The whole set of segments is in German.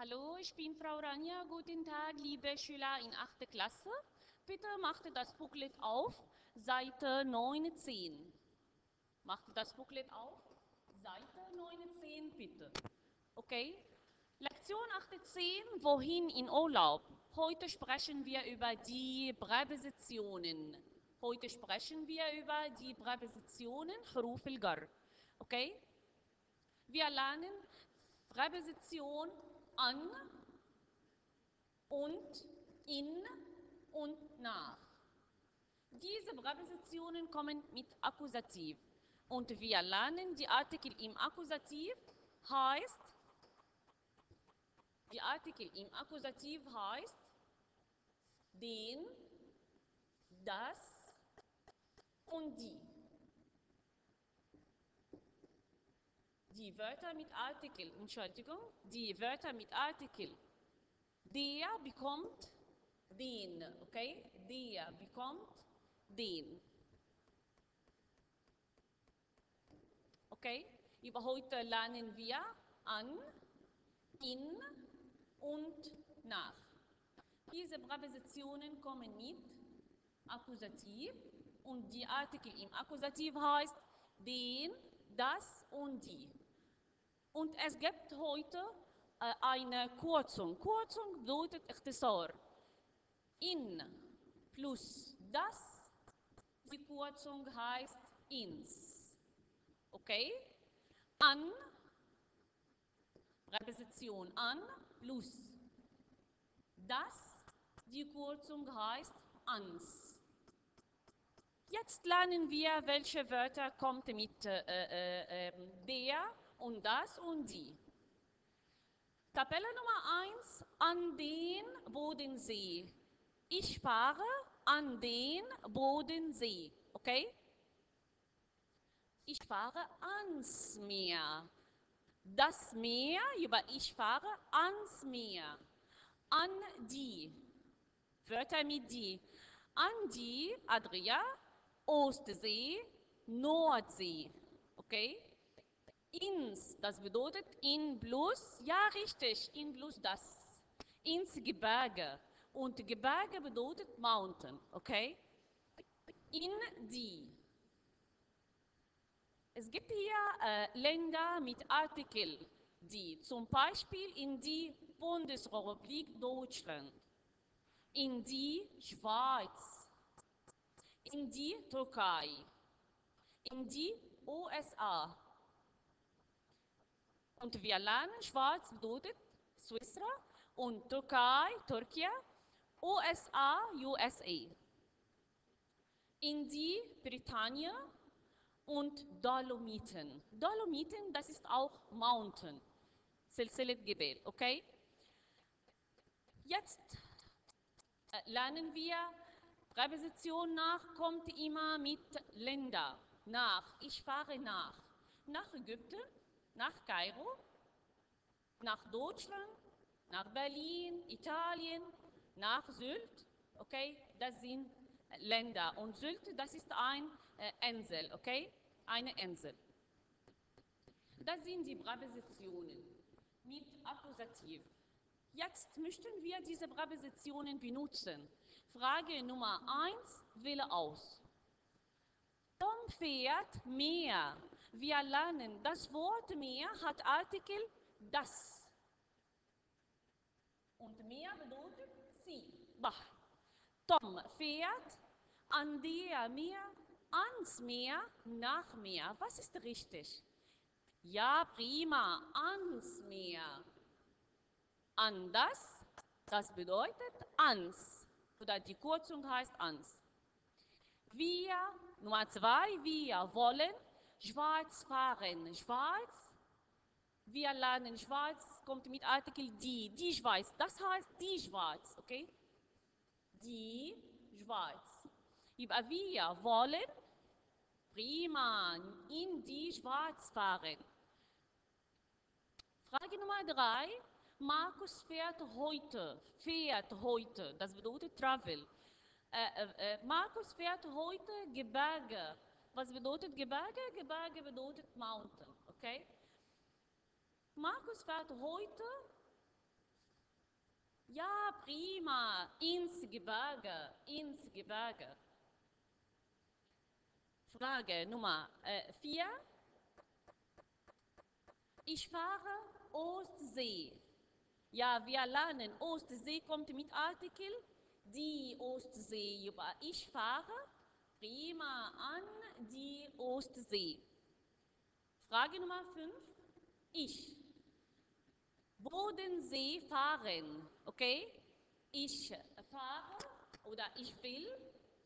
Hallo, ich bin Frau Rania. Guten Tag, liebe Schüler in 8. Klasse. Bitte macht das Booklet auf, Seite 19. Macht das Booklet auf, Seite 19 bitte. Okay? Lektion 18, wohin in Urlaub? Heute sprechen wir über die Präpositionen. Heute sprechen wir über die Präpositionen Huruf. Okay? Wir lernen Präposition an und in und nach. Diese Präpositionen kommen mit Akkusativ. Und wir lernen die Artikel im Akkusativ heißt, die Artikel im Akkusativ heißt den, das und die. Die Wörter mit Artikel, Entschuldigung, die Wörter mit Artikel. Der bekommt den, okay? Der bekommt den. Okay? Über heute lernen wir an, in und nach. Diese Präpositionen kommen mit Akkusativ und die Artikel im Akkusativ heißt den, das und die. Und es gibt heute äh, eine Kurzung. Kurzung bedeutet Ikhtisar. In plus das, die Kurzung heißt ins. Okay? An, Präposition an plus das, die Kurzung heißt ans. Jetzt lernen wir, welche Wörter kommt mit äh, äh, der und das und die. Tabelle Nummer 1, an den Bodensee. Ich fahre an den Bodensee, okay? Ich fahre ans Meer. Das Meer, über ich fahre ans Meer. An die. Wörter mit die. An die, Adria, Ostsee, Nordsee. Okay? Ins, das bedeutet in plus, ja richtig, in plus das. Ins Gebirge. Und Gebirge bedeutet Mountain. Okay? In die. Es gibt hier äh, Länder mit Artikel die, zum Beispiel in die Bundesrepublik Deutschland, in die Schweiz, in die Türkei, in die USA. Und wir lernen, Schweiz bedeutet Swissra und Türkei, Türkei, USA, USA. In die Britannien und Dolomiten. Dolomiten, das ist auch Mountain. Silsilet Gebel, okay? Jetzt äh, lernen wir, Präposition nach kommt immer mit Länder. Nach, ich fahre nach. Nach Ägypten, nach Kairo, nach Deutschland, nach Berlin, Italien, nach Sylt, okay? Das sind Länder. Und Sylt, das ist eine äh, Insel, okay? Eine Insel. Das sind die Präpositionen mit Akkusativ. Jetzt möchten wir diese Präpositionen benutzen. Frage Nummer 1, wähle aus. Tom fährt Meer. Wir lernen, das Wort Meer hat Artikel das. Und Meer bedeutet sie, Bach. Tom fährt an der Meer, ans Meer, nach Meer. Was ist richtig? Ja, prima, ans Meer. An das, das bedeutet ans. Oder die Kurzung heißt ans. Wir, Nummer zwei, wir wollen schwarz fahren. Schwarz, wir lernen schwarz, kommt mit Artikel die, die Schweiz. Das heißt die Schwarz, okay? Die Schweiz. Wir wollen prima in die Schweiz fahren. Frage Nummer drei. Markus fährt heute, fährt heute, das bedeutet Travel. Äh, äh, Markus fährt heute Gebirge. Was bedeutet Gebirge? Gebirge bedeutet Mountain, okay? Markus fährt heute Ja, prima. Ins Gebirge, ins Gebirge. Frage Nummer 4. ich fahre Ostsee. Ja, wir lernen, Ostsee kommt mit Artikel. Die Ostsee. Ich fahre prima an die Ostsee. Frage Nummer 5. Ich. Bodensee fahren. Okay? Ich fahre oder ich will.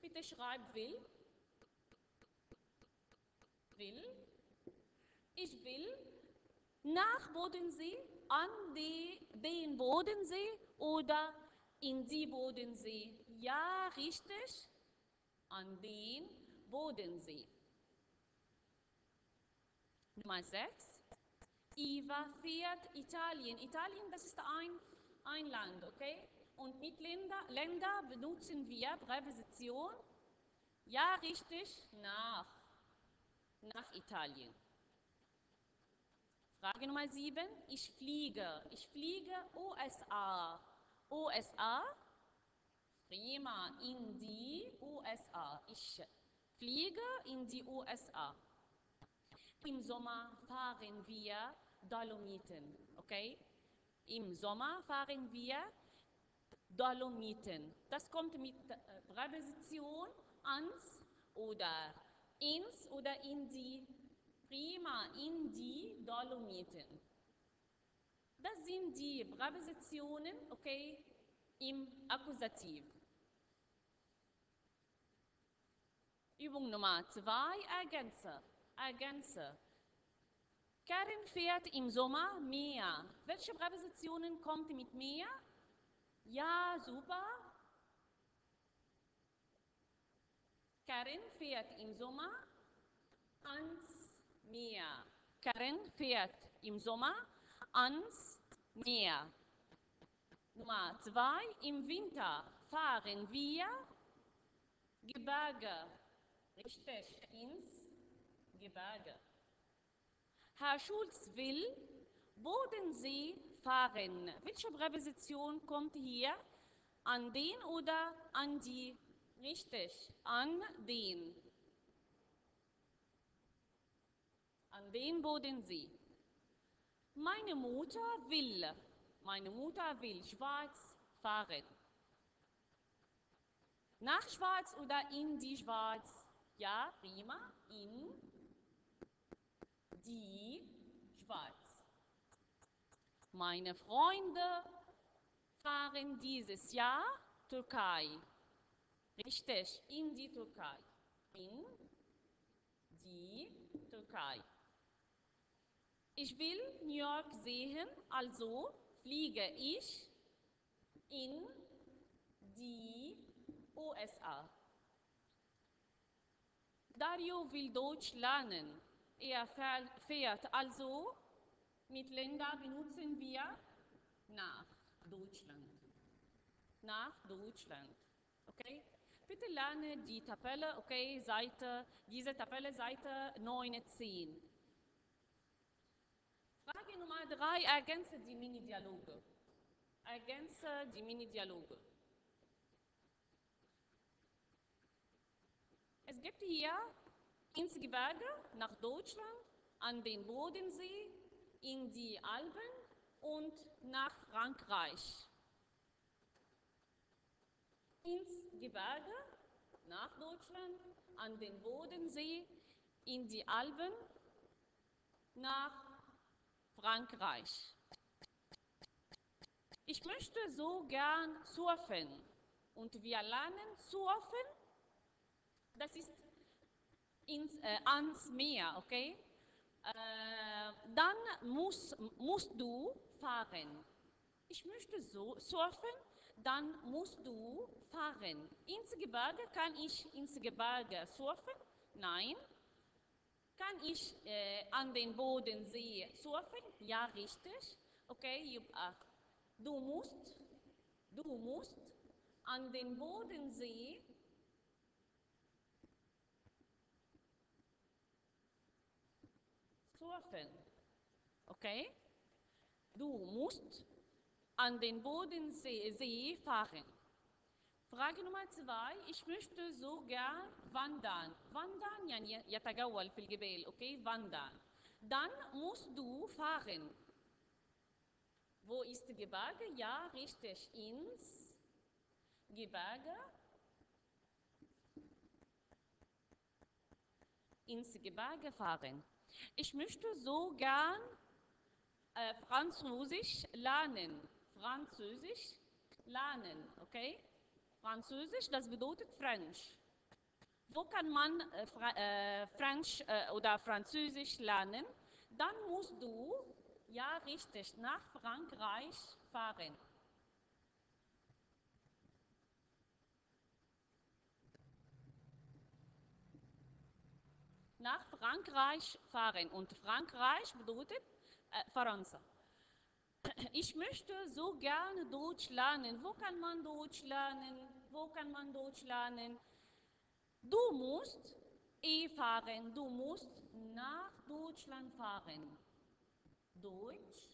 Bitte schreib will. Will. Ich will nach Bodensee, an die, den Bodensee oder in die Bodensee. Ja, richtig. An den Bodensee. Nummer 6. Iva fährt Italien. Italien, das ist ein, ein Land, okay? Und mit Länder, Länder benutzen wir Präposition. Ja, richtig, nach. Nach Italien. Frage Nummer 7. Ich fliege. Ich fliege USA. USA. Prima. In die USA. Ich fliege in die USA. Im Sommer fahren wir Dolomiten. Okay? Im Sommer fahren wir Dolomiten. Das kommt mit Präposition ans oder ins oder in die prima in die Dolomiten. Das sind die Präpositionen, okay, im Akkusativ. Übung Nummer zwei, ergänze. Ergänze. Karin fährt im Sommer Meer. Welche Präpositionen kommt mit Meer? Ja, super. Karin fährt im Sommer ans Meer. Karin fährt im Sommer ans Meer. Nummer zwei, im Winter fahren wir Gebirge. Richtig, ins Gebirge. Herr Schulz will Bodensee fahren. Welche Präposition kommt hier? An den oder an die? Richtig, an den. An den Bodensee. Meine Mutter will, meine Mutter will schwarz fahren. Nach Schwarz oder in die Schwarz? Ja, prima. In die Schweiz. Meine Freunde fahren dieses Jahr Türkei. Richtig, in die Türkei. In die Türkei. Ich will New York sehen, also fliege ich in die USA. Dario will Deutsch lernen. Er fährt also mit Länder benutzen wir nach Deutschland. Nach Deutschland. Okay? Bitte lerne die Tabelle, okay, Seite, diese Tabelle Seite 9, 10. Frage Nummer 3, ergänze die Mini-Dialoge. Ergänze die Mini-Dialoge. Gibt hier ins Gebirge nach Deutschland, an den Bodensee, in die Alpen und nach Frankreich. Ins Gebirge nach Deutschland, an den Bodensee, in die Alpen, nach Frankreich. Ich möchte so gern surfen und wir lernen surfen. Das ist ins, äh, ans Meer, okay? Äh, dann muss, musst du fahren. Ich möchte so surfen, dann musst du fahren. Ins Gebirge kann ich ins Gebirge surfen? Nein. Kann ich äh, an den Bodensee surfen? Ja, richtig. Okay, du musst, du musst an den Bodensee surfen. Okay? Du musst an den Bodensee See fahren. Frage Nummer zwei, ich möchte so gern wandern. Wandern, يعني يتجول في الجبال, okay, wandern. Dann musst du fahren. Wo ist die Gebirge? Ja, richtig, ins Gebirge. Ins Gebirge fahren. Ich möchte so gern äh, Französisch lernen. Französisch lernen, okay? Französisch, das bedeutet French. Wo kann man äh, Fra äh, French äh, oder Französisch lernen? Dann musst du, ja richtig, nach Frankreich fahren. Nach Frankreich fahren. Und Frankreich bedeutet äh, Franza. Ich möchte so gerne Deutsch lernen. Wo kann man Deutsch lernen? Wo kann man Deutsch lernen? Du musst eh fahren. Du musst nach Deutschland fahren. Deutschland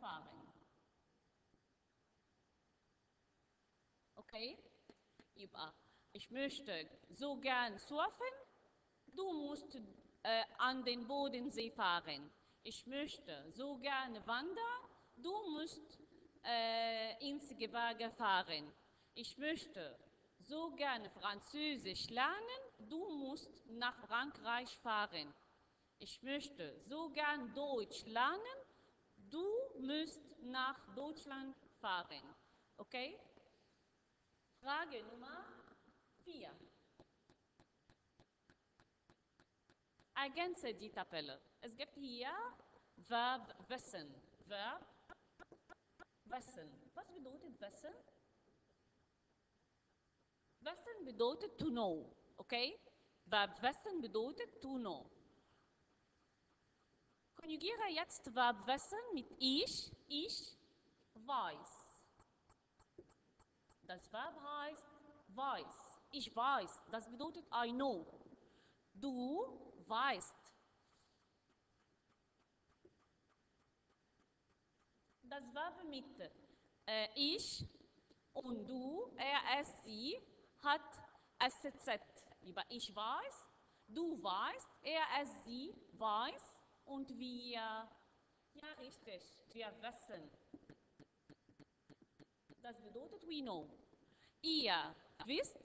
fahren. Okay? Über ich möchte so gern surfen. Du musst äh, an den Bodensee fahren. Ich möchte so gerne wandern. Du musst äh, ins Gebirge fahren. Ich möchte so gerne Französisch lernen. Du musst nach Frankreich fahren. Ich möchte so gern Deutsch lernen. Du musst nach Deutschland fahren. Okay? Frage Nummer 4. Ergänze die Tabelle. Es gibt hier Verb wissen. Verb wissen. Was bedeutet wissen? Wissen bedeutet to know. Okay? Verb wissen bedeutet to know. Konjugiere jetzt Verb wissen mit ich. Ich weiß. Das Verb heißt weiß. Ich weiß. Das bedeutet I know. Du weißt. Das Verb mit äh, ich und du, er, es, sie hat SZ. Lieber ich weiß, du weißt, er, es, sie weiß und wir, ja richtig, wir wissen. Das bedeutet we know. Ihr wisst,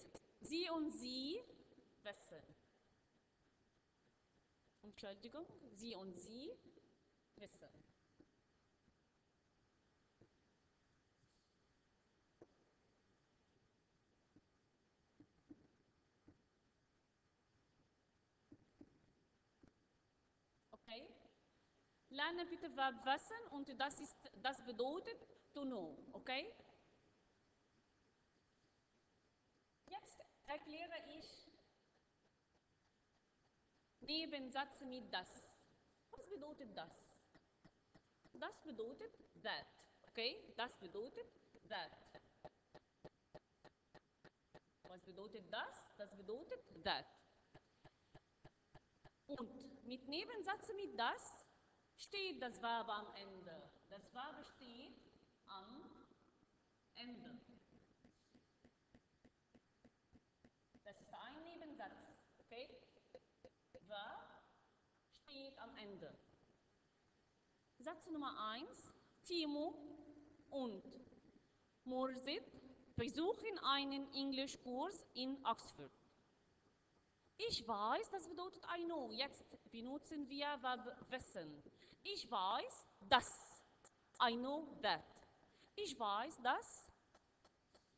sie und sie wissen. Entschuldigung, sie und sie wissen. Okay? Lerne bitte Verb wissen und das, ist, das bedeutet to know. Okay? Jetzt erkläre ich Nebensatz mit das. Was bedeutet das? Das bedeutet that. Okay? Das bedeutet that. Was bedeutet das? Das bedeutet that. Und mit Nebensatz mit das steht das Verb am Ende. Das Verb steht am Ende. Das ist Nebensatz. Okay? Verb steht am Ende. Satz Nummer 1. Timo und Mursid besuchen einen Englischkurs in Oxford. Ich weiß, das bedeutet I know. Jetzt benutzen wir Verb wissen. Ich weiß, dass. I know that. Ich weiß, dass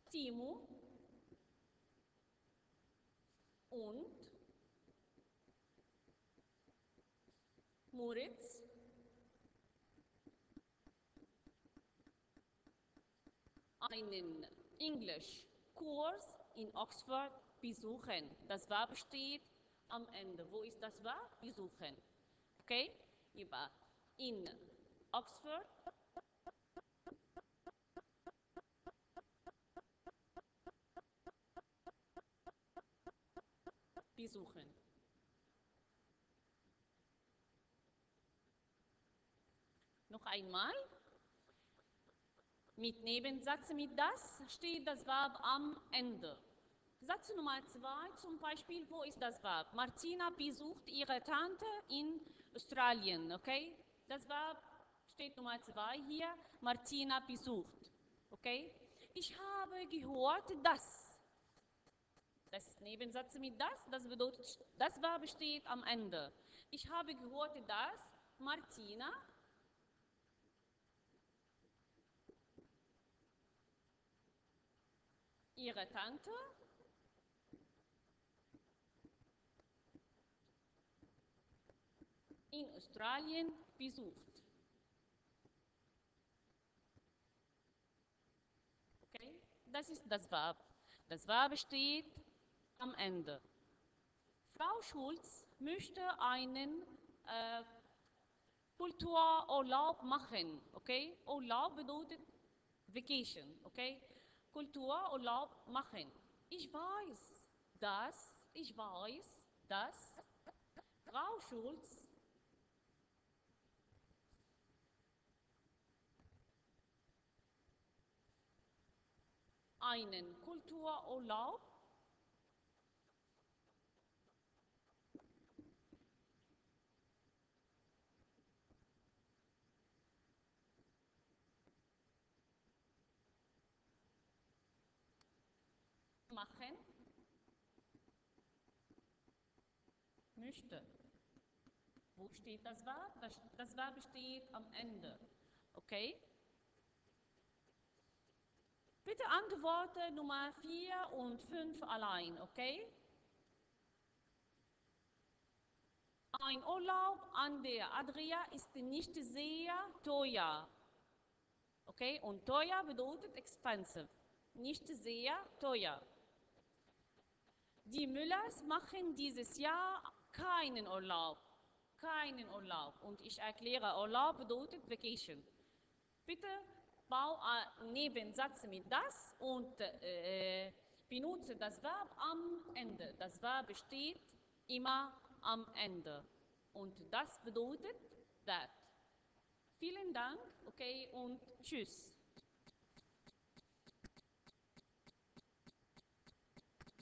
Timo und Moritz einen Englischkurs in Oxford besuchen. Das Verb steht am Ende. Wo ist das Verb? Besuchen. Okay? Über in Oxford. Besuchen. einmal. Mit Nebensatz mit das steht das Verb am Ende. Satz Nummer zwei zum Beispiel, wo ist das Verb? Martina besucht ihre Tante in Australien, okay? Das Verb steht Nummer zwei hier, Martina besucht, okay? Ich habe gehört, dass. Das Nebensatz mit das, das bedeutet, das Verb steht am Ende. Ich habe gehört, dass Martina ihre Tante in Australien besucht. Okay, das ist das Verb. Das Verb steht am Ende. Frau Schulz möchte einen äh, Kultururlaub machen. Okay, Urlaub bedeutet Vacation. Okay, Kultururlaub machen. Ich weiß, dass, ich weiß, dass Frau Schulz einen Kultururlaub machen möchte. Wo steht das Verb? Das, Verb steht am Ende. Okay? Bitte antworte Nummer 4 und 5 allein, okay? Ein Urlaub an der Adria ist nicht sehr teuer. Okay, und teuer bedeutet expensive. Nicht sehr teuer. Die Müllers machen dieses Jahr keinen Urlaub. Keinen Urlaub. Und ich erkläre, Urlaub bedeutet Vacation. Bitte bau einen Nebensatz mit das und äh, benutze das Verb am Ende. Das Verb steht immer am Ende. Und das bedeutet that. Vielen Dank, okay, und tschüss.